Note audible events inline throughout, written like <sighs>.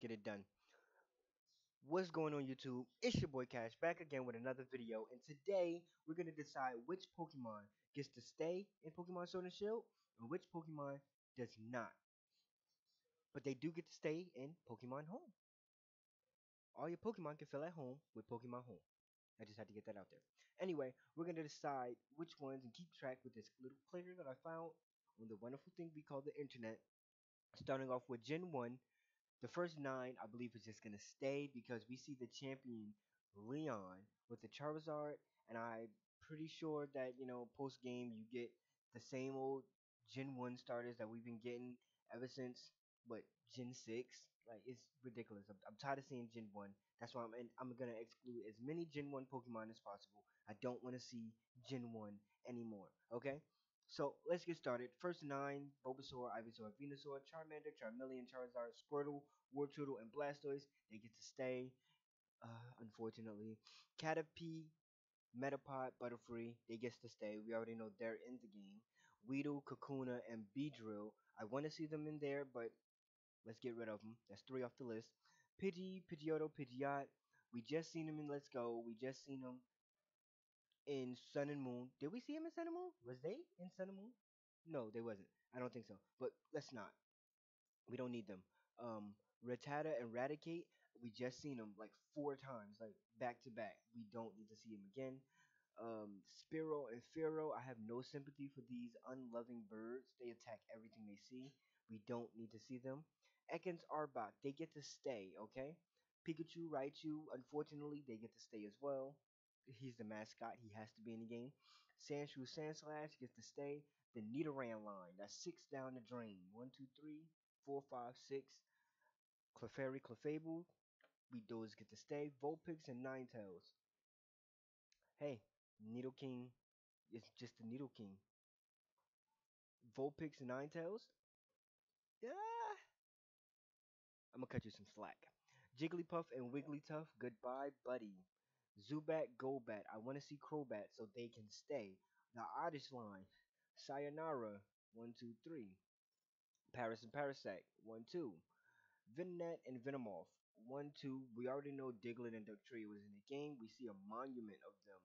Get it done. What's going on YouTube? It's your boy Kash back again with another video and today we're going to decide which Pokemon gets to stay in Pokemon Sword and Shield and which Pokemon does not. But they do get to stay in Pokemon Home. All your Pokemon can feel at home with Pokemon Home. I just had to get that out there. Anyway, we're going to decide which ones and keep track with this little planner that I found on the wonderful thing we call the internet. Starting off with Gen 1 the first nine, I believe, is just gonna stay because we see the champion Leon with the Charizard, and I'm pretty sure that you know post game you get the same old Gen One starters that we've been getting ever since what Gen Six. Like it's ridiculous. I'm, I'm tired of seeing Gen One. That's why I'm and I'm gonna exclude as many Gen One Pokemon as possible. I don't want to see Gen One anymore. Okay. So let's get started. First nine: Bulbasaur, Ivysaur, Venusaur, Charmander, Charmeleon, Charizard, Squirtle, Wartortle, and Blastoise. They get to stay. Uh, unfortunately, Caterpie, Metapod, Butterfree, they get to stay. We already know they're in the game. Weedle, Kakuna, and Beedrill. I want to see them in there, but let's get rid of them. That's three off the list. Pidgey, Pidgeotto, Pidgeot. We just seen them in Let's Go. We just seen them in Sun and Moon. Did we see him in Sun and Moon? Was they in Sun and Moon? No, they wasn't. I don't think so. But let's not. We don't need them. Um, Rattata and Raticate, we just seen them like four times, like back to back. We don't need to see them again. Um, Spearow and Fearow, I have no sympathy for these unloving birds. They attack everything they see. We don't need to see them. Ekans Arbok, they get to stay, okay? Pikachu, Raichu, unfortunately, they get to stay as well he's the mascot. He has to be in the game. Sandshrew Sandslash gets to stay. The Nidoran line. That's six down the drain. One, two, three, four, five, six. Clefairy, Clefable. We those get to stay. Vulpix and Ninetales. Hey, Nidoking is just the Nidoking. Vulpix and Ninetales. Yeah. I'm gonna cut you some slack. Jigglypuff and Wigglytuff, goodbye, buddy. Zubat, Golbat. I want to see Crobat so they can stay. The Oddish line. Sayonara. One, two, three. Paras and Parasect. One, two. Venonat and Venomoth. One, two. We already know Diglett and Dugtrio was in the game. We see a monument of them.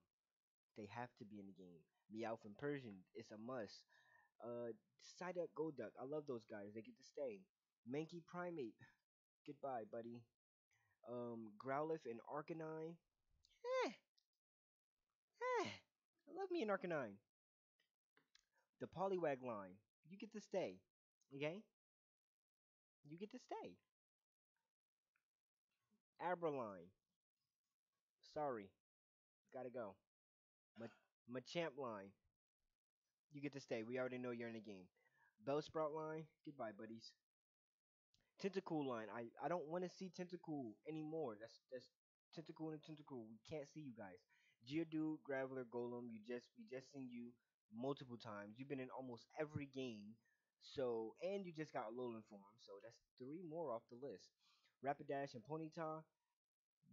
They have to be in the game. Meowth and Persian. It's a must. Uh, Psyduck, Golduck. I love those guys. They get to stay. Mankey Primeape. <sighs> Goodbye, buddy. Um, Growlithe and Arcanine. Eh. Eh. I love me an Arcanine. The Poliwag line. You get to stay. Okay? You get to stay. Abraline. Sorry. Gotta go. Ma Machamp line. You get to stay. We already know you're in the game. Bellsprout line. Goodbye, buddies. Tentacool line. I, I don't want to see Tentacool anymore. That's that's Tentacool and Tentacool. We can't see you guys. Geodude, Graveler, Golem. You just we just seen you multiple times. You've been in almost every game. So and you just got Alolan form. So that's three more off the list. Rapidash and Ponyta.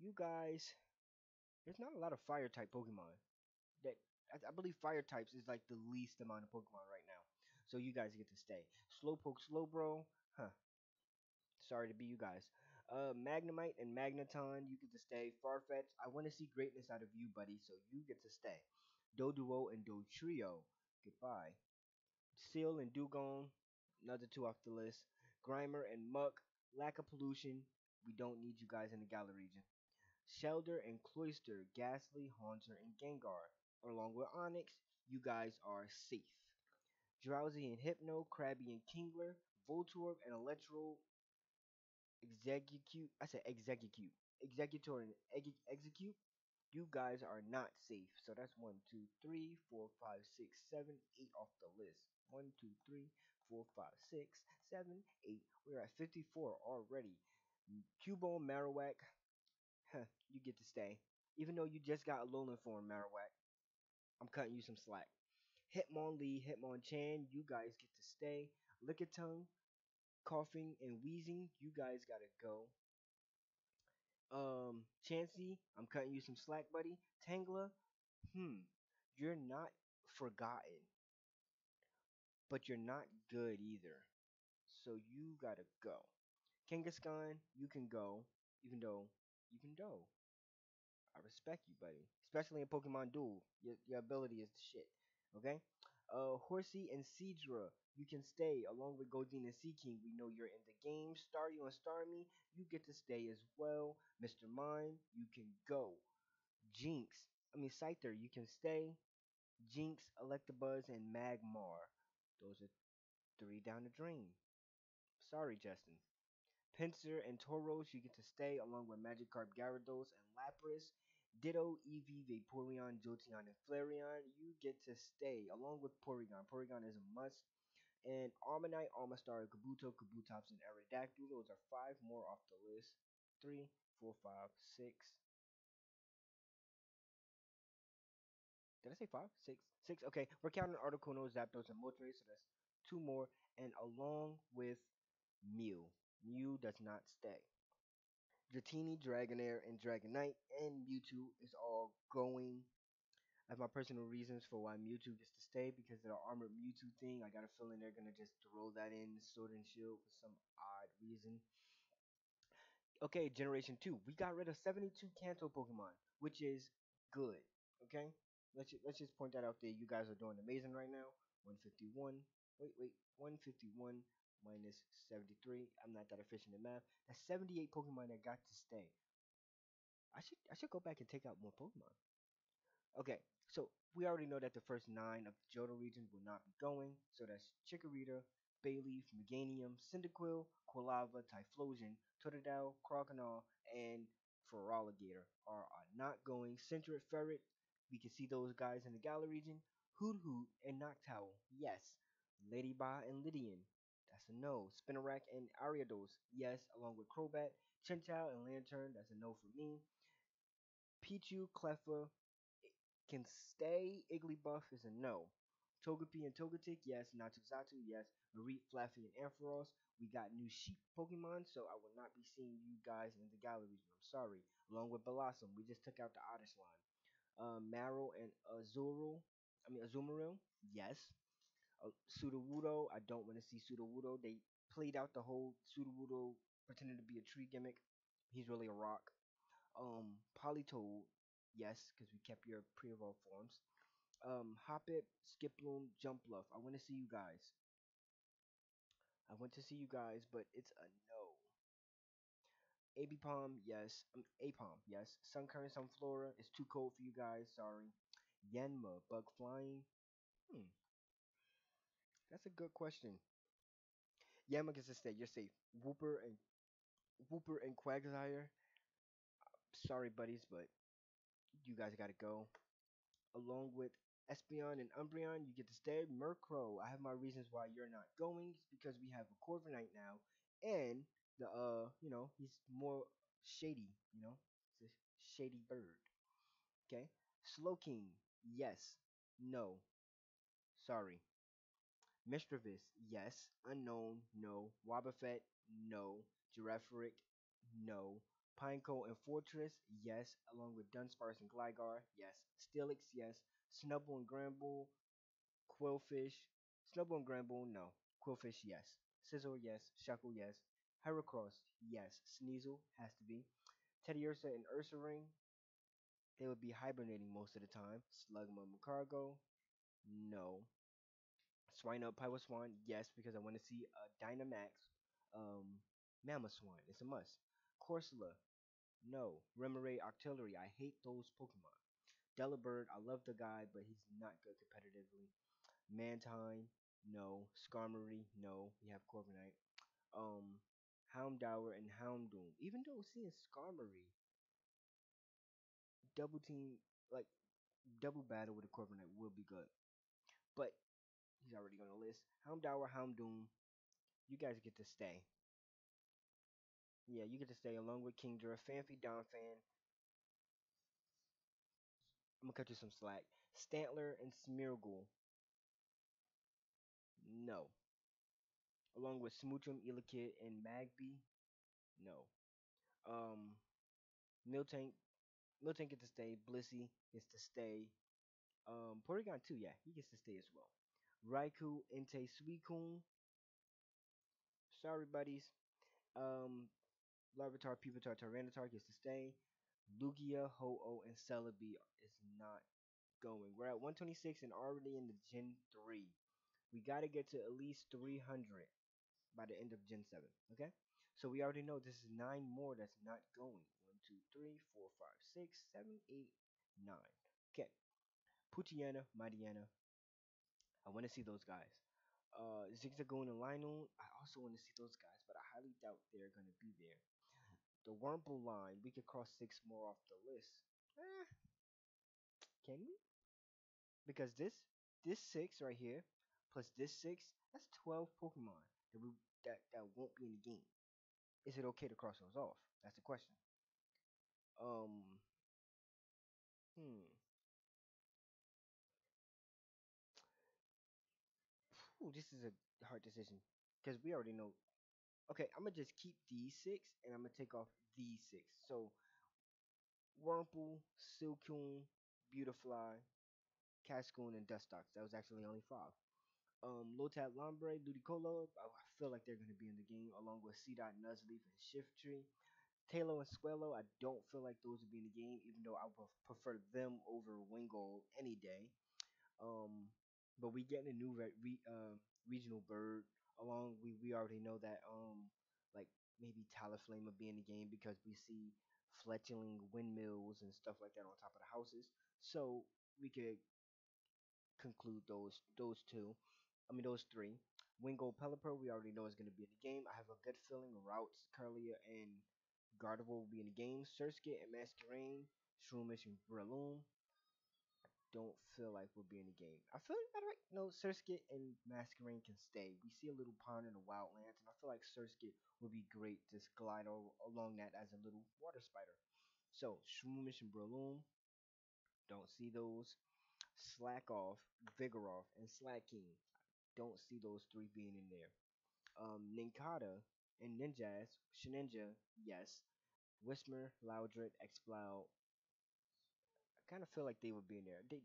You guys, there's not a lot of fire type Pokemon. That I, I believe fire types is like the least amount of Pokemon right now. So you guys get to stay. Slowpoke, Slowbro, huh? Sorry to be you guys. Uh, Magnemite and Magneton, you get to stay. Farfetch, I want to see greatness out of you, buddy, so you get to stay. Doduo and Dodrio, goodbye. Seel and Dugong, another two off the list. Grimer and Muck, lack of pollution, we don't need you guys in the Galar region. Shellder and Cloyster, Gastly, Haunter, and Gengar, along with Onix, you guys are safe. Drowzee and Hypno, Krabby and Kingler, Voltorb and Electro execute. I said execute. Executor and ex- execute. You guys are not safe. So that's one, two, three, four, five, six, seven, eight off the list. One, two, three, four, five, six, seven, eight. We're at 54 already. Cubone, Marowak. Huh, you get to stay. Even though you just got a Alolan form, Marowak. I'm cutting you some slack. Hitmonlee, Hitmonchan, you guys get to stay. Lickitung, Koffing and Weezing, you guys gotta go. Um, Chansey, I'm cutting you some slack, buddy. Tangela, hmm, you're not forgotten, but you're not good either. So you gotta go. Kangaskhan, you can go, even though, even though, I respect you, buddy. Especially in Pokemon Duel, your, your ability is the shit. Okay. Uh, Horsea and Seadra, you can stay along with Goldeen and Seaking. We know you're in the game. Staryu and Starmie, you get to stay as well. Mr. Mime, you can go. Jynx, I mean Scyther, you can stay. Jynx, Electabuzz, and Magmar. Those are three down the drain. Sorry, Justin. Pinsir and Tauros, you get to stay along with Magikarp, Gyarados, and Lapras. Ditto, Eevee, Vaporeon, Jolteon, and Flareon, you get to stay along with Porygon. Porygon is a must. And Omanyte, Omastar, Kabuto, Kabutops, and Aerodactyl. Those are five more off the list. Three, four, five, six. Did I say five? Six? Six? Okay, we're counting Articuno, Zapdos, and Moltres, so that's two more. And along with Mew. Mew does not stay. Dratini, Dragonair, and Dragonite, and Mewtwo is all going. I have my personal reasons for why Mewtwo gets to stay because of the armored Mewtwo thing. I got a feeling they're gonna just throw that in Sword and Shield for some odd reason. Okay, Generation 2. We got rid of 72 Kanto Pokemon, which is good. Okay? Let's let's just point that out there. You guys are doing amazing right now. 151. Wait, wait. 151 minus 73. I'm not that efficient in math. That's 78 Pokemon that got to stay. I should I should go back and take out more Pokemon. Okay, so we already know that the first nine of the Johto region will not be going. So that's Chikorita, Bayleef, Meganium, Cyndaquil, Quilava, Typhlosion, Totodile, Croconaw, and Feraligatr are, are not going. Sentret Furret, we can see those guys in the Galar region. Hoothoot and Noctowl, yes. Ladybug and Ledian, that's a no. Spinarak and Ariados, yes, along with Crobat. Chinchou and Lanturn, that's a no for me. Pichu, Cleffa can stay. Igglybuff is a no. Togepi and Togetic, yes. Natuzatu, yes. Mareep, Flaaffy, and Ampharos. We got new sheep Pokemon, so I will not be seeing you guys in the region. I'm sorry. Along with Bellossom, we just took out the Oddish line. Uh, Marill and Azurill, I mean Azumarill, yes. Uh, Sudowoodo, I don't want to see Sudowoodo. They played out the whole Sudowoodo pretending to be a tree gimmick. He's really a rock. Um, Politoed, yes, because we kept your pre-evolved forms. Um, Hoppip, Skiploom, Jumpluff. I want to see you guys. I want to see you guys, but it's a no. Abipom, yes. Um, Apom, yes. Sunkern, Sunflora. It's too cold for you guys. Sorry. Yanma, Bug Flying. Hmm. That's a good question. Yanma gets to stay. You're safe. Wooper and Wooper and Quagsire. Sorry, buddies, but you guys gotta go. Along with Espeon and Umbreon, you get to stay. Murkrow, I have my reasons why you're not going. It's because we have a Corviknight now, and the uh, you know, he's more shady. You know, it's a shady bird. Okay, Slowking, yes, no, sorry. Misdreavus, yes. Unown, no. Wobbuffet, no. Girafarig, no. Pineco and Forretress, yes. Along with Dunsparce and Gligar, yes. Steelix, yes. Snubbull and Granbull, Qwilfish. Snubbull and Granbull, no. Qwilfish, yes. Scizor, yes. Shuckle, yes. Heracross, yes. Sneasel, has to be. Teddiursa and Ursaring, they would be hibernating most of the time. Slugma and Cargo, no. Swinub, Piloswine, yes, because I want to see a Dynamax um, Mamoswine. It's a must. Corsola, no. Remoraid, Octillery, I hate those Pokemon. Delibird, I love the guy, but he's not good competitively. Mantine, no. Skarmory, no. We have Corviknight. Um, Houndour and Houndoom. Even though seeing Skarmory double team, like double battle with a Corviknight will be good. But he's already on the list. Houndour, Houndoom, you guys get to stay. Yeah, you get to stay along with Kingdra, Phanpy, Donphan. I'm gonna cut you some slack. Stantler and Smeargle. No. Along with Smoochum, Elekid, and Magby. No. Um, Miltank, Miltank gets to stay. Blissey gets to stay. Um, Porygon too, yeah, he gets to stay as well. Raikou, Entei, Suicune. Sorry, buddies. Um, Larvitar, Pupitar, Tyranitar gets to stay. Lugia, Ho-Oh, and Celebi is not going. We're at 126 and already in the Gen 3. We got to get to at least 300 by the end of Gen 7, okay? So we already know this is 9 more that's not going. 1, 2, 3, 4, 5, 6, 7, 8, 9. Okay. Poochyena, Mightyena. I want to see those guys. Uh, Zigzagoon and Linoone, I also want to see those guys, but I highly doubt they're going to be there. The Wurmple line, we could cross six more off the list. Eh, can we? Because this this six right here plus this six, that's twelve Pokemon that we that that won't be in the game. Is it okay to cross those off? That's the question. Um. Hmm. Ooh, this is a hard decision because we already know. Okay, I'm gonna just keep these six and I'm gonna take off these six. So Wurmple, Silcoon, Beautifly, Cascoon, and Dustox. That was actually only five. Um, Lotad Lombre, Ludicolo, I feel like they're going to be in the game along with Seedot, Nuzleaf, and Shiftry. Taillow and Swellow, I don't feel like those would be in the game, even though I would prefer them over Wingull any day. Um, but we getting a new re- re- uh, regional bird. Along, we we already know that um, like maybe Talonflame will be in the game because we see fletchling windmills and stuff like that on top of the houses. So we could conclude those those two. I mean those three. Wingull Pelipper, we already know is going to be in the game. I have a good feeling Ralts, Kirlia, and Gardevoir will be in the game. Surskit and Masquerain, Shroomish and Breloom. Don't feel like we'll be in the game. I feel like right. No, Surskit and Masquerain can stay. We see a little pond in the wildlands, and I feel like Surskit would be great to glide along that as a little water spider. So Shroomish and Breloom. Don't see those. Slakoth, Vigoroth, and Slaking. Don't see those three being in there. Um, Nincada and Ninjask, Shedinja, yes. Whismur, Loudred, Exploud. Kind of feel like they would be in there. They,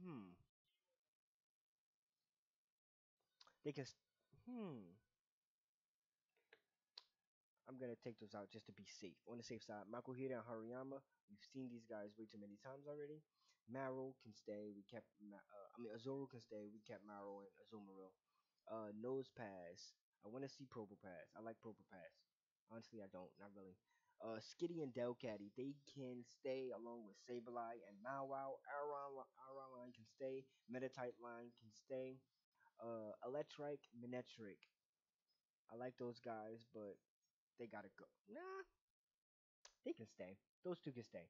hmm. They can, hmm. I'm gonna take those out just to be safe. On the safe side, Makuhita and Hariyama. We've seen these guys way too many times already. Marill can stay. We kept. Uh, I mean, Azurill can stay. We kept Marill and Azumarill. Uh, Nosepass. I want to see Probopass. I like Probopass. Honestly, I don't. Not really. Uh, Skitty and Delcatty. They can stay along with Sableye and Mawile. Aron, Aron line can stay. Meditite line can stay. Uh, Electrike, Manectric. I like those guys, but they gotta go. Nah, they can stay. Those two can stay.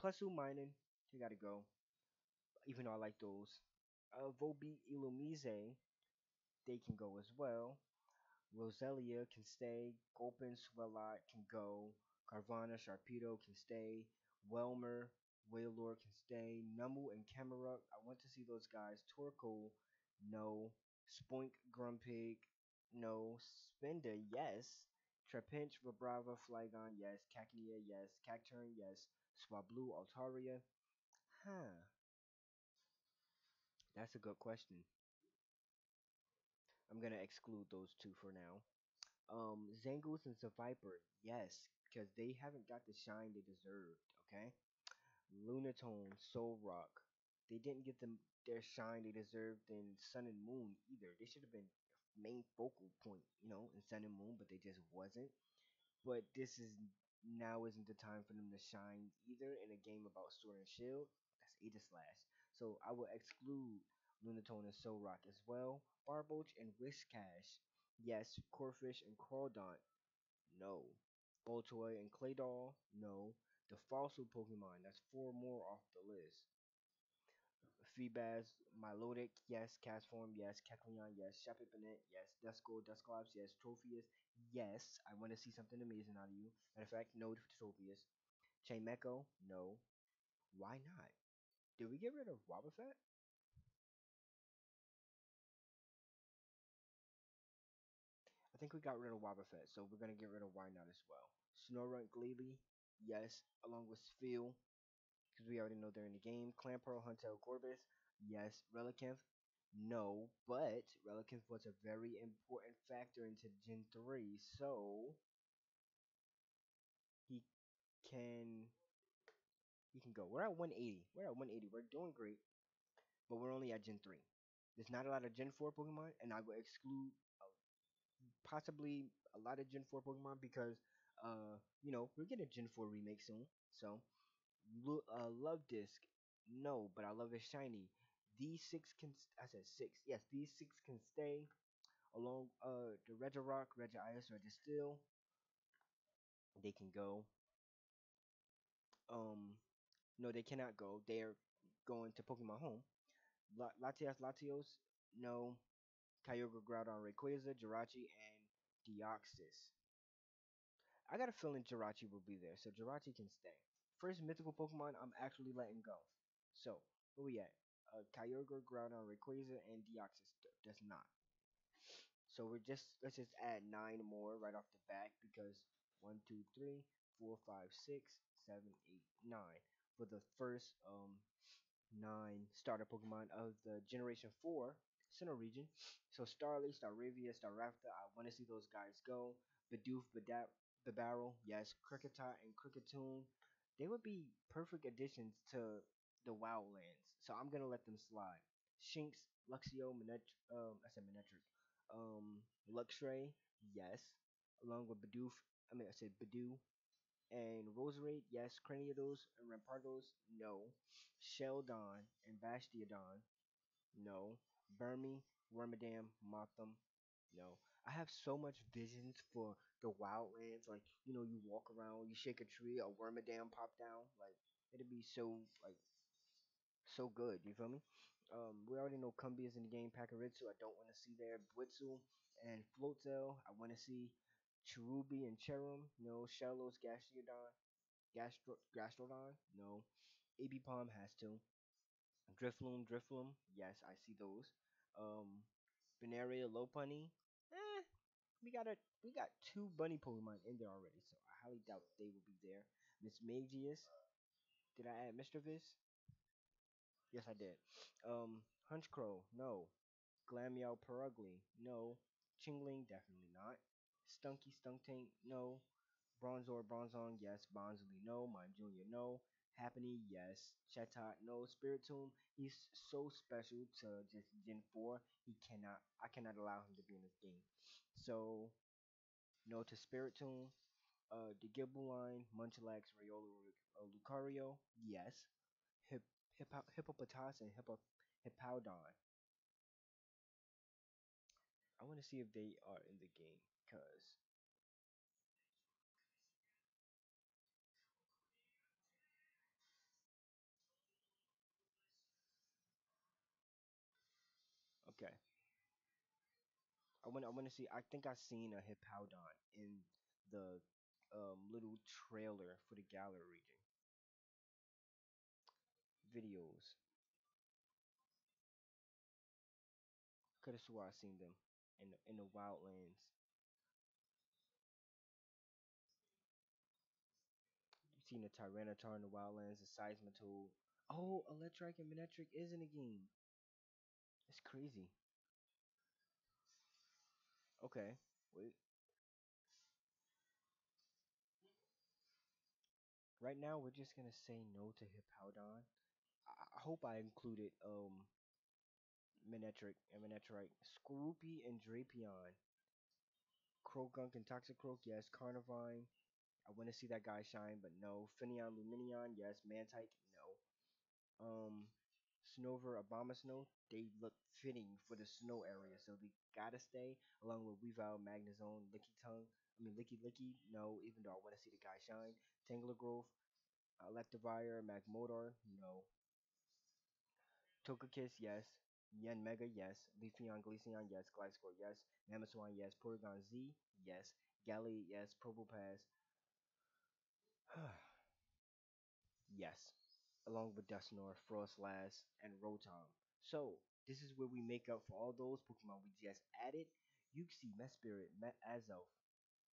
Plusle Minun, they gotta go. Even though I like those. Uh, Volbeat, Illumise, they can go as well. Roselia can stay. Gulpin, Swalot can go. Carvanha, Sharpedo can stay. Wailmer, Wailord can stay. Numel and Camerupt, I want to see those guys. Torkoal, no. Spoink, Grumpig, no. Spinda, yes. Trapinch, Vibrava, Flygon, yes. Cacnea, yes. Cacturne, yes. Swablu, Altaria. Huh. That's a good question. I'm gonna exclude those two for now. Um, Zangoose and Seviper, yes, because they haven't got the shine they deserved. Okay. Lunatone, Solrock, they didn't get them their shine they deserved in Sun and Moon either. They should have been main focal point, you know, in Sun and Moon, but they just wasn't. But this is now isn't the time for them to shine either in a game about Sword and Shield. That's Aegislash. So I will exclude Lunatone and Solrock as well. Barboach and Whiscash. Yes. Corphish and Crawdaunt. No. Baltoy and Claydol. No. The fossil Pokemon. That's four more off the list. Feebas, Milotic, yes. Castform, yes. Kecleon, yes. Shapipinette, yes. Duskull, Dusclops, yes. Tropius, yes. I want to see something amazing out of you. Matter of fact, no to Tropius. Chimecho, no. Why not? Did we get rid of Wobbuffet? I think we got rid of Wobbuffet, so we're gonna get rid of Wynaut as well. Snorunt Glalie, yes, along with Spheal, because we already know they're in the game. Clamperl, Huntail, Gorebyss, yes. Relicanth, No, but Relicanth was a very important factor into Gen 3, so he can he can go. We're at 180. We're at 180. We're doing great, but we're only at Gen 3. There's not a lot of Gen 4 Pokemon, and I will exclude uh, possibly a lot of Gen 4 Pokemon because, uh, you know, we're getting a Gen 4 remake soon. So, uh, Luvdisc, no, but I love it shiny. These six can, I said six, yes, these six can stay along uh the Regirock, Regice, Registeel. They can go. Um, no, they cannot go. They are going to Pokemon Home. Latias, Latios, no. Kyogre, Groudon, Rayquaza, Jirachi, and Deoxys. I got a feeling Jirachi will be there, so Jirachi can stay. First mythical Pokemon I'm actually letting go. So, where we at? Uh, Kyogre, Groudon, Rayquaza, and Deoxys does not. So we're just let's just add nine more right off the bat because one, two, three, four, five, six, seven, eight, nine for the first um nine starter Pokemon of the Generation Four Sinnoh region. So Starly, Staravia, Staraptor, I want to see those guys go. Bidoof, Bidap, Bibarel, yes, Kricketot and Kricketune. They would be perfect additions to the Wildlands. So I'm gonna let them slide. Shinx, Luxio, Minet um, I said Manectric, um, Luxray, yes, along with Bidoof. I mean, I said Bidoo and Roserade, yes. Cranidos and Rampardos, no. Shieldon and Bastiodon, no. Burmy, Wormadam, Mothim, no. I have so much visions for the wildlands. Like, you know, you walk around, you shake a tree, a Wormadam pop down. Like, it'd be so, like, so good. You feel me? Um, we already know Combee is in the game. Pachirisu, I don't want to see there. Buizel and Floatzel, I want to see. Cherubi and Cherrim, no. Shellos, Gastrodon, Gastro, Gastrodon, no. Palm has to. Drifloon, Drifloon, yes, I see those. Um, Benaria, Lopunny, eh, we got a we got two bunny Pokemon in there already, so I highly doubt they will be there. Mismagius, did I add Mr. Misdreavus? Yes, I did. Um, Honchkrow, no. Glameow Purugly, no. Chingling, definitely not. Stunky Skuntank, no. Bronzor Bronzong, yes. Bonsly, no. Mime Jr., no. Happiny, yes. Chatot, no. Spiritomb, he's so special to just Gen 4. He cannot, I cannot allow him to be in this game. So, no to Spiritomb. Uh, the Gibbline, Munchlax, Riolu, uh, Lucario, yes. Hip, Hippo, Hippopotas and Hippo, Hippowdon. I want to see if they are in the game, cause okay. I want I want to see. I think I seen a Hippowdon in the um, little trailer for the Galar region videos. Could have swore I seen them in the, in the wildlands. You seen the Tyranitar in the wildlands, the Seismitoad. Oh, Electrike and Manectric is in the game. It's crazy. Okay, wait. Right now, we're just gonna say no to Hippowdon. I, I hope I included um Manectric and Manectrike, Skorupi and Drapion, Croagunk and Toxicroak, yes. Carnivine, I want to see that guy shine, but no. Finneon, Lumineon, yes. Mantyke, no. Um, Snover, Abomasnow, they look fitting for the snow area, so they gotta stay, along with Weavile, Magnezone, Licky Tongue, I mean Lickilicky, no, even though I want to see the guy shine. Tangler Growth, uh, Electivire, Magmortar, no. Togekiss, yes. Yanmega, yes. Leafeon, Glaceon, yes. Gliscor, yes. Mamoswine, yes. Porygon Z, yes. Gallade, yes. Probopass, <sighs> yes. Along with Dusknoir, Froslass, and Rotom. So, this is where we make up for all those Pokemon we just added. Uxie, Mesprit, Met Azelf.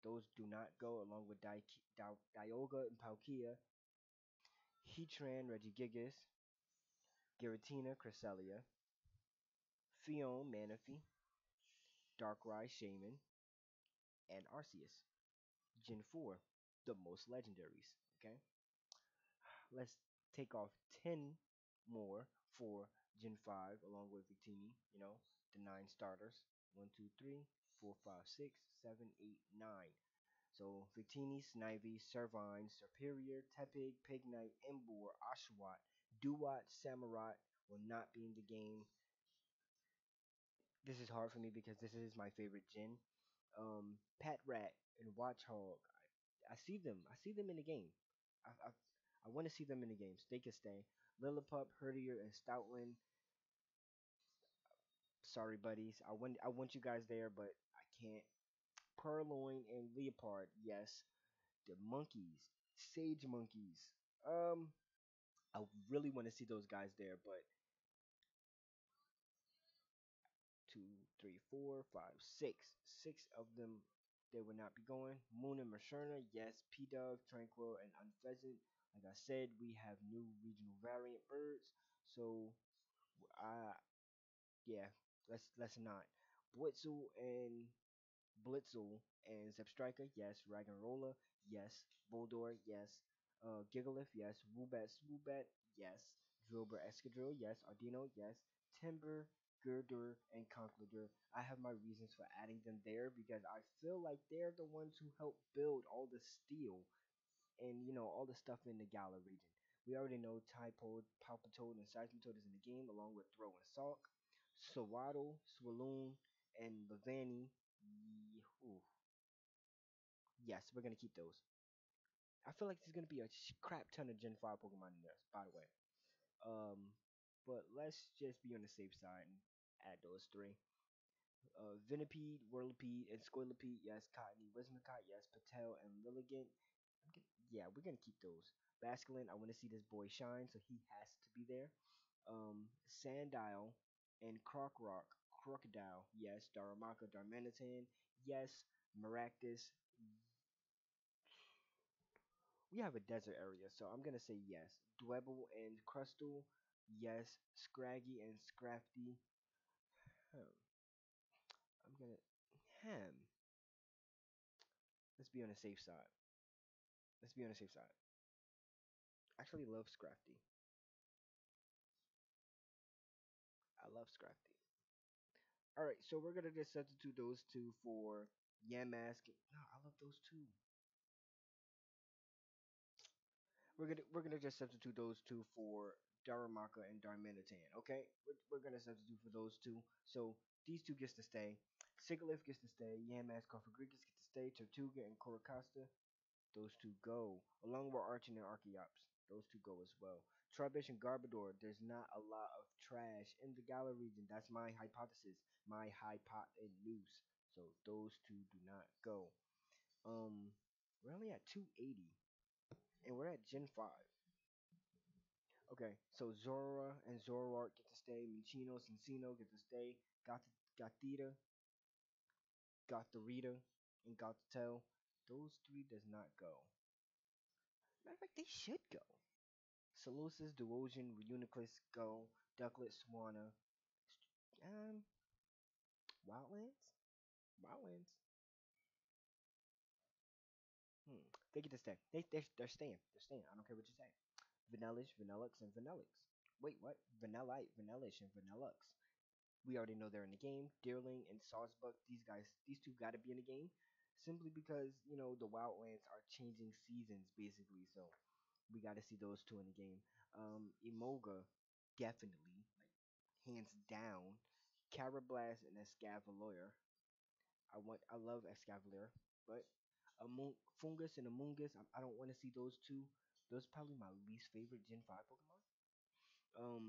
Those do not go along with Di Di Dialga and Palkia. Heatran, Regigigas, Giratina, Cresselia, Phione Manaphy, Darkrai Shaymin, and Arceus. Gen 4, the most legendaries. Okay, let's take off 10 more for Gen 5 along with Victini, you know, the 9 starters. One, two, three, four, five, six, seven, eight, nine. So Victini, Snivy, Servine, Serperior, Tepig, Pignite, Emboar, Oshawott, Dewott, Samurott will not be in the game. This is hard for me because this is my favorite gen. Um, Patrat and Watchog, I, I see them. I see them in the game. I, I, I want to see them in the games. They can stay. Lillipup, Herdier, and Stoutland. Sorry, buddies. I want I want you guys there, but I can't. Purrloin and Liepard, yes. The monkeys, Sage monkeys. Um, I really want to see those guys there, but two, three, four, five, six, six of them they would not be going. Moon and Musharna, yes. P Dove, Tranquil, and Unfezant. Like I said, we have new regional variant birds, so I yeah, let's let's not. Blitzel and Blitzel and Zebstrika, yes. Roggenrola, yes. Boldore, yes. Uh, Gigalith, yes. Woobat, Swoobat, yes. Drillbur, Excadrill, yes. Audino, yes. Timburr, Gurdurr, and Conqueror. I have my reasons for adding them there because I feel like they're the ones who help build all the steel and you know all the stuff in the Galar region. We already know Typode, Palpitoad, and Seismitoad is in the game along with Throw and Salk. Sawaddle, Swadloon, and Bavani. Yes, we're gonna keep those. I feel like there's gonna be a crap ton of Gen 5 Pokemon in there, by the way. Um, but let's just be on the safe side and add those three. Uh, Venipede, Whirlipede, and Scolipede, yes. Cottonee, Whimsicott, yes. Patel, and Lilligant. Yeah, we're gonna keep those. Basculin, I want to see this boy shine, so he has to be there. Um, Sandile and Krokorok, Krookodile, yes. Darumaka, Darmanitan, yes. Maractus, we have a desert area, so I'm gonna say yes. Dwebble and Crustle, yes. Scraggy and Scrafty. Hmm. I'm gonna ham. Let's be on the safe side. Let's be on the safe side. Actually, love Scrafty. I love Scrafty. All right, so we're gonna just substitute those two for Yamask. No, I love those two. we're gonna we're gonna just substitute those two for Darumaka and Darmanitan. Okay, we're, we're gonna substitute for those two. So these two gets to stay. Sigilyph gets to stay. Yamask, Cofagrigus gets to stay. Tirtouga and Carracosta, those two go. Along with Archen and Archeops, those two go as well. Trubbish and Garbodor, there's not a lot of trash in the Galar region. That's my hypothesis, my hypotenuse. So those two do not go. Um, we're only at 280 and we're at Gen 5. Okay, so Zorua and Zoroark get to stay. Minccino, Cinccino get to stay. Got the Gothita, Gothorita, and Gothitelle. Those three does not go. Matter of fact, they should go. Solosis, Duosion, Reuniclus go. Ducklett, Swanna. Um, Wildlands? Wildlands. Hmm. They get to stay. They, they, they're staying. They're staying. I don't care what you say. Vanillish, Vanillix, and Vanillix. Wait, what? Vanillite, Vanillish, and Vanillux. We already know they're in the game. Deerling and Sawsbuck, these guys, these two got to be in the game. Simply because, you know, the Wildlands are changing seasons, basically. So we got to see those two in the game. Um, Emolga, definitely. Like, hands down. Karrablast and Escavalier. I want, I love Escavalier, but a Foongus and Amoonguss. I, I don't want to see those two. Those probably my least favorite Gen 5 Pokemon. Um,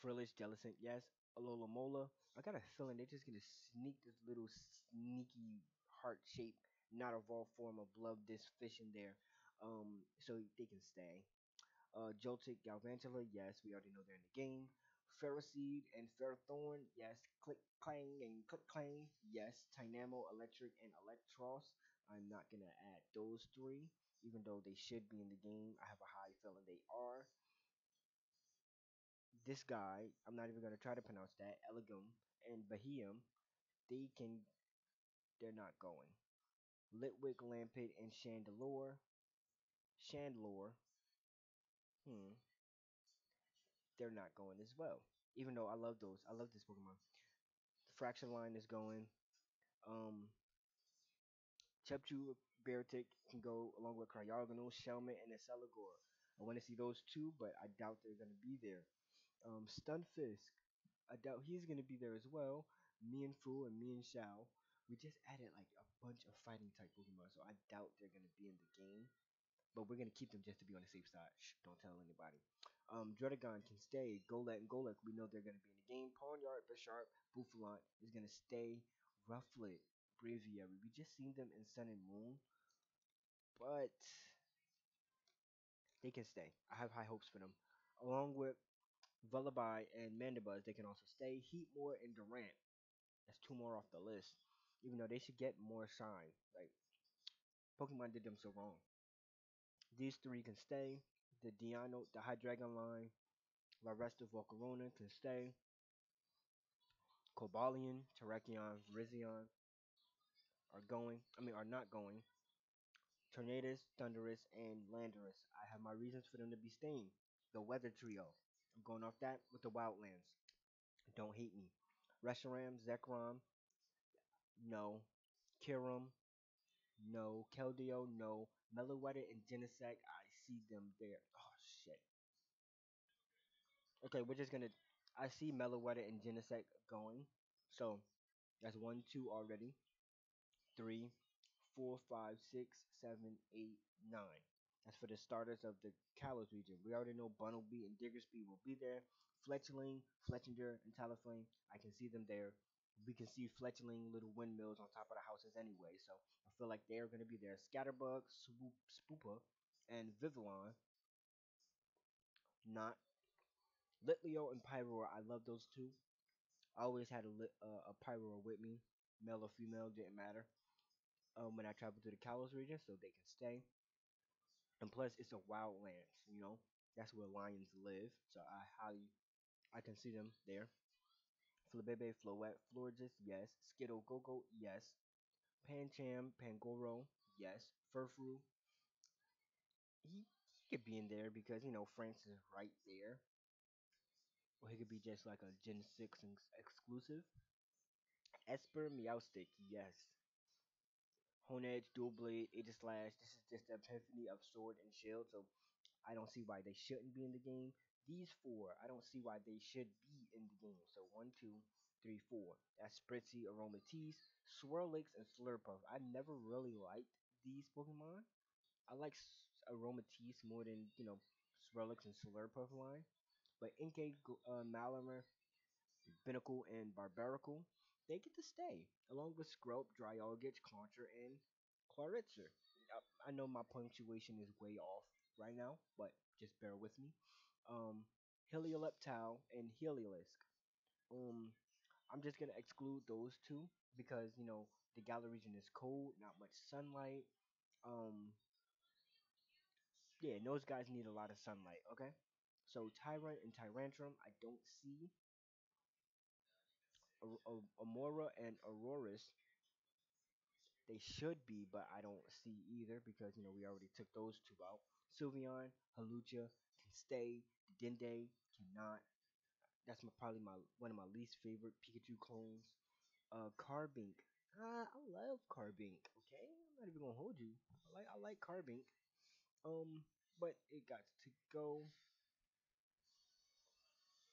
Frillish, Jellicent, yes. Alola I got a feeling they're just gonna sneak this little sneaky heart shape, not evolved form of this fish in there. Um, so they can stay. Uh, Joltik, Galvantula, yes, we already know they're in the game. Ferroseed and Ferrothorn, yes. Click Clang and Click Clang, yes. Tynamo, Electric, and Eelektross. I'm not gonna add those three, even though they should be in the game. I have a high feeling they are. this guy, I'm not even gonna try to pronounce that, Elegum and Bahium, they can they're not going. Litwick, Lampent, and Chandelure. Chandelure. Hmm. They're not going as well. Even though I love those. I love this Pokemon. The Fraxure line is going. Um Chepchu Beartic can go along with Cryogonal, Shelmet, and Accelgor. I want to see those two, but I doubt they're going to be there. Um, Stunfisk, I doubt he's going to be there as well. Mienfoo and Mienshao. We just added like a bunch of fighting type Pokemon, so I doubt they're to be in the game. But we're to keep them just to be on the safe side. Shh, don't tell anybody. Um, Druddigon can stay. Golett and Golett, we know they're to be in the game. Pawniard, Bisharp, Bouffalant is to stay. Rufflet, Braviary. We just seen them in Sun and Moon, but they can stay. I have high hopes for them. Along with Vullaby and Mandibuzz, they can also stay. Heatmor and Durant. That's two more off the list. Even though they should get more shine. Like Pokemon did them so wrong. These three can stay. The Deino, the Hydreigon line, Larvesta Volcarona can stay. Cobalion, Terrakion, Rizion are going. I mean, are not going. Tornadus, Thundurus, and Landorus. I have my reasons for them to be staying. The Weather Trio. I'm going off that with the Wildlands. Don't hate me. Reshiram, Zekrom, no. Kyurem, no. Keldeo, no. Meloetta and Genesect, I see them there. Oh, shit. Okay, we're just gonna... I see Meloetta and Genesect going. So, that's one, two already. Three, four, five, six, seven, eight, nine. That's for the starters of the Kalos region. We already know Bunnelby and Diggersby will be there. Fletchling, Fletchinder, and Talonflame, I can see them there. We can see fledgling little windmills on top of the houses anyway, so I feel like they're going to be there. Scatterbug, Swoop, Spoopa, and Vivillon. Not. Litleo and Pyroar, I love those two. I always had a, lit, uh, a Pyroar with me. Male or female, didn't matter. Um, when I travel to the Kalos region, so they can stay. And plus, it's a wildlands, you know. That's where lions live. So I highly, I can see them there. Flabebe, Floette, Florges, yes. Skittle, Gogo, yes. Pancham, Pangoro, yes. Furfrou, he, he could be in there because, you know, France is right there. Or he could be just like a Gen 6 exclusive. Espurr, Meowstic, yes. Honedge, Doublade, Aegislash. This is just the epiphany of Sword and Shield, so I don't see why they shouldn't be in the game. These four, I don't see why they should be in the game. So one, two, three, four. That's Spritzee, Aromatisse, Swirlix, and Slurpuff. I never really liked these Pokemon. I like Aromatisse more than, you know, Swirlix and Slurpuff line. But Inkay, uh, Malamar, Binacle, and Barbaracle, they get to stay, along with Scrub, Dryalgich, Clauncher, and Clawitzer. I know my punctuation is way off right now, but just bear with me. Um, Helioptile and Heliolisk. Um, I'm just gonna exclude those two because you know the Galar region is cold, not much sunlight. Um, yeah, those guys need a lot of sunlight. Okay, so Tyrunt and Tyrantrum, I don't see. Amaura and Aurorus, they should be, but I don't see either because you know we already took those two out. Sylveon, Hawlucha can stay. Dedenne cannot. That's my, probably my one of my least favorite Pikachu clones. Uh, Carbink. Uh, I love Carbink. Okay, I'm not even gonna hold you. I like I like Carbink. Um, but it got to go.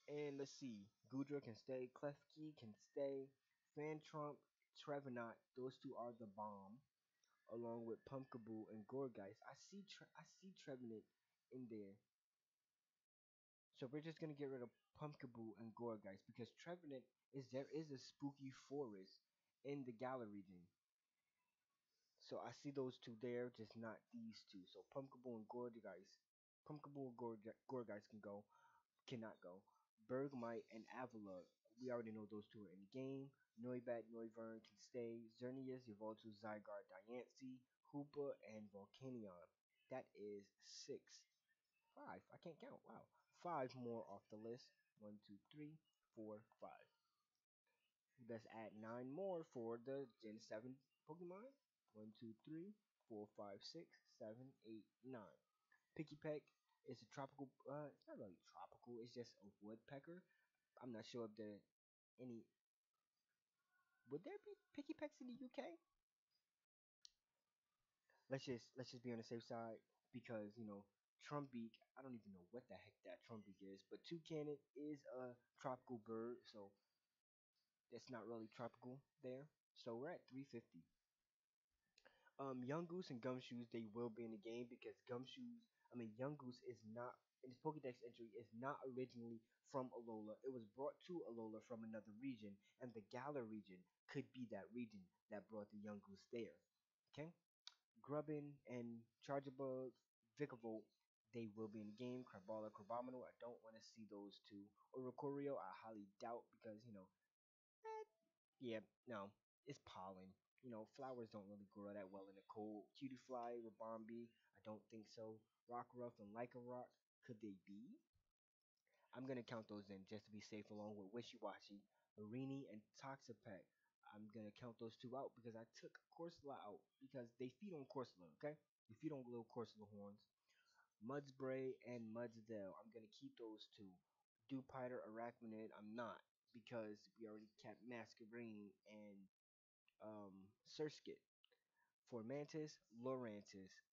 And let's see. Goodra can stay. Klefki can stay. Phantump, Trevenant. Those two are the bomb. Along with Pumpkaboo and Gourgeist. I see Tre- I see Trevenant in there. So we're just gonna get rid of Pumpkaboo and Gourgeist because Trevenant is there is a spooky forest in the Galar region. So I see those two there, just not these two. So Pumpkaboo and Gourgeist, Pumpkaboo and Gourgeist can go, cannot go. Bergmite and Avila, we already know those two are in the game. Noibat, Noivern can stay. Xerneas, Yveltal, Zygarde, Diancie, Hoopa, and Volcanion. That is six. Five. I can't count. Wow. Five more off the list. One, two, three, four, five. Let's add nine more for the Gen 7 Pokemon. One, two, three, four, five, six, seven, eight, nine. Peck is a tropical, uh, it's not really tropical, it's just a woodpecker. I'm not sure if there any, would there be Picky Pecks in the UK? Let's just, let's just be on the safe side because, you know, Trumbeak, I don't even know what the heck that Trumbeak is, but Toucannon is a tropical bird, so that's not really tropical there. So we're at 350. Um, Yungoos and Gumshoos, they will be in the game because Gumshoos, I mean, Yungoos is not, in his Pokedex entry, is not originally from Alola. It was brought to Alola from another region, and the Galar region could be that region that brought the Yungoos there. Okay? Grubbin and Charjabug Vikavolt, they will be in the game. Crabrawler, Crabominable, I don't want to see those two. Oricorio, I highly doubt because, you know, eh, yeah, no, it's pollen. You know, flowers don't really grow that well in the cold. Cutiefly, Ribombee, I don't think so. Rockruff and Lycanroc, could they be? I'm gonna count those in just to be safe, along with Wishiwashi, Mareanie, and Toxapex. I'm gonna count those two out because I took Corsola out because they feed on Corsola, okay? They feed on little Corsola horns. Mudbray and Mudsdale, I'm gonna keep those two. Dewpider, Araquanid, I'm not because we already kept Masquerain and um, Surskit. Fomantis, Lurantis,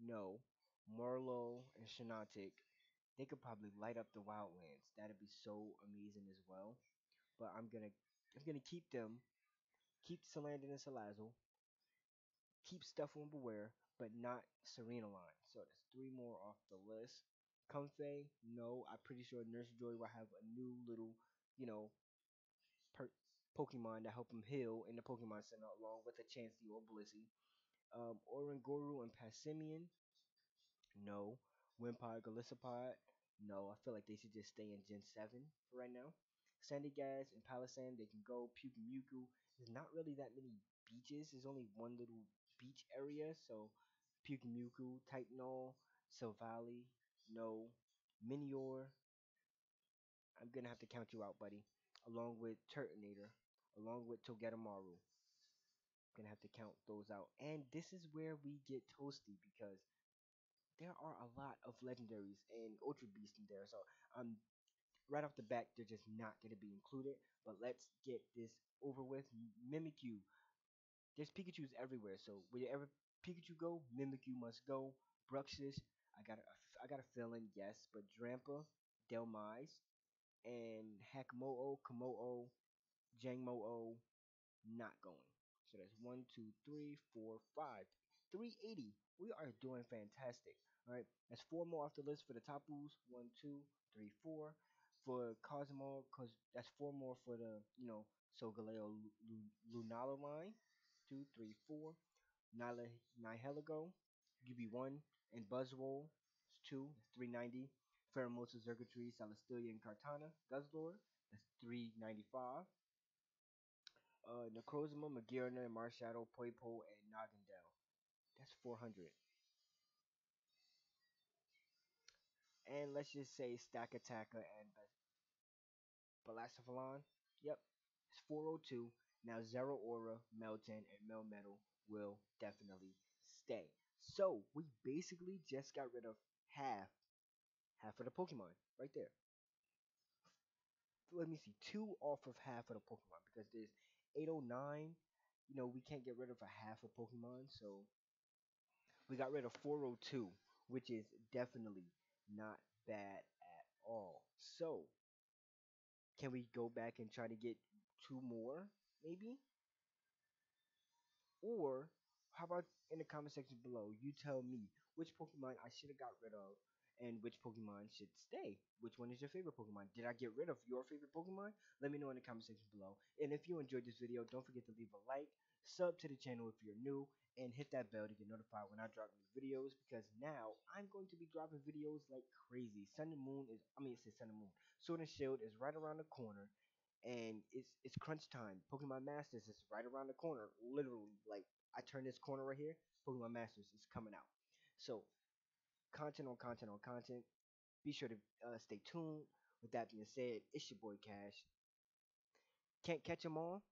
no. Morelull and Shiinotic, they could probably light up the wildlands. That'd be so amazing as well. But I'm gonna I'm gonna keep them. Keep Salandit and Salazzle. Keep and Bewear, but not Tsareena Line. So that's three more off the list. Comfey, no. I'm pretty sure Nurse Joy will have a new little, you know, per- Pokemon to help him heal in the Pokemon Center, along with a Chansey or Blissey. Um, Oranguru and Passimian, no. Wimpod, Golisopod, no. I feel like they should just stay in Gen 7 for right now. Sandygast and Palossand, they can go. Pyukumuku, there's not really that many beaches. There's only one little beach area, so Pyukumuku, Type: Null, Silvally, no. Minior, I'm gonna have to count you out, buddy along with Turtonator, along with Togedemaru. Gonna have to count those out. And this is where we get toasty because there are a lot of legendaries and Ultra Beasts in there. So um right off the bat they're just not gonna be included. But let's get this over with. Mimikyu. There's Pikachu's everywhere, so wherever Pikachu go, Mimikyu must go. Bruxish, I got a, I got a feeling, yes, but Drampa, Dhelmise, and Hakamo-o, Kommo-o, Jangmo-o, not going. So that's one, two, three, four, five. 380. We are doing fantastic. All right, that's four more off the list for the Tapus. One, two, three, four. For Cosmo, cause that's four more for the you know Solgaleo Lunala line. Two, three, four. Nihil Nihilego, UB1, and Buzzwole. It's two. It's 390. Pheromosa, Xurkitree, Celesteela, and Kartana, Guzzlord, that's 395. Uh, Necrozma, Magearna, Marshadow, Poipole, and Naganadel, that's 400. And let's just say Stakataka and Blacephalon, yep, it's 402. Now Zeraora, Meltan, and Melmetal will definitely stay. So we basically just got rid of half half of the Pokemon right there. Let me see, two off of half of the Pokemon because there's 809. You know, we can't get rid of a half of Pokemon, so we got rid of 402, which is definitely not bad at all. So, can we go back and try to get two more, maybe? Or, how about in the comment section below, you tell me which Pokemon I should have got rid of and which Pokemon should stay. Which one is your favorite Pokemon? Did I get rid of your favorite Pokemon? Let me know in the comment section below. And if you enjoyed this video, don't forget to leave a like, sub to the channel if you're new, and hit that bell to get notified when I drop new videos because now I'm going to be dropping videos like crazy. Sun and Moon is, I mean, it says Sun and Moon. Sword and Shield is right around the corner and it's it's crunch time. Pokemon Masters is right around the corner. Literally, like I turn this corner right here, Pokemon Masters is coming out. So content on content on content. Be sure to uh, stay tuned. With that being said, it's your boy Kash. Can't catch 'em all,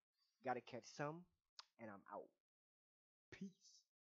gotta catch some, and I'm out. Peace.